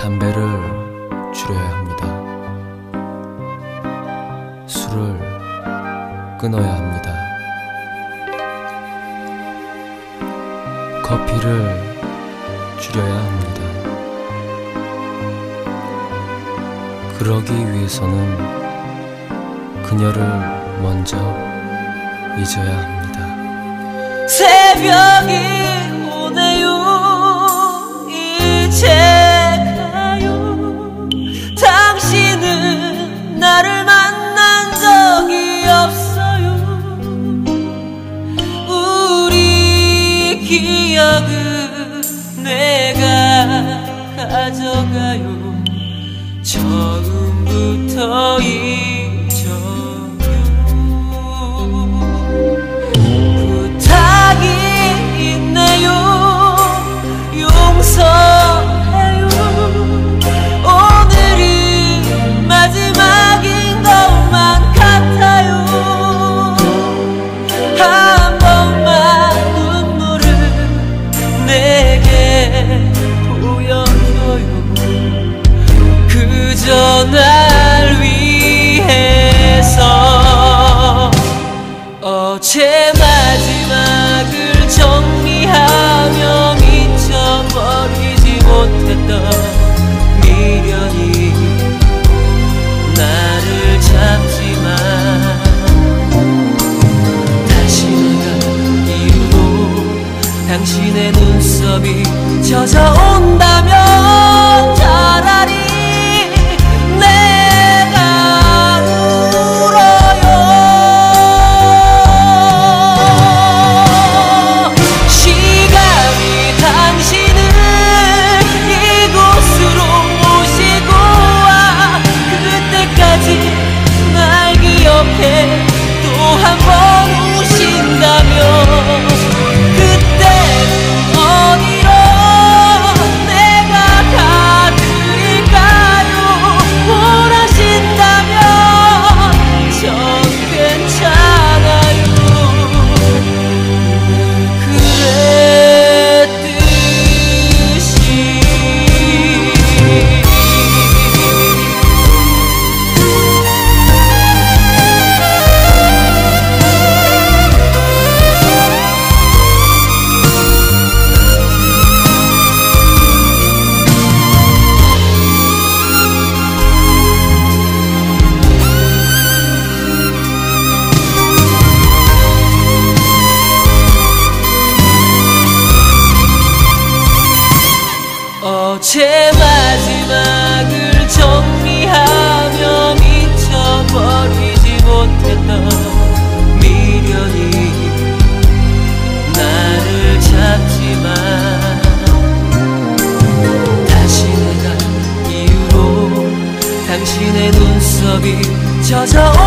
담배를 줄여야 합니다. 술을 끊어야 합니다. 커피를 줄여야 합니다. 그러기 위해서는 그녀를 먼저 잊어야 합니다. 새벽이 가 가져가요. 처음부터 잊어요. 부탁이 있네요. 용서해요. 오늘이 마지막인 것만 같아요. 한 번만 눈물을 내게 그저 날 위해서 어제 마지막을 정리하며 미쳐버리지 못했던 미련이 나를 잡지만 다시 내가 이후로 당신의 눈썹이 젖어온다면 제 마지막을 정리하며 미쳐버리지 못했던 미련이 나를 잡지만 다시 내가 이후로 당신의 눈썹이 젖어온다면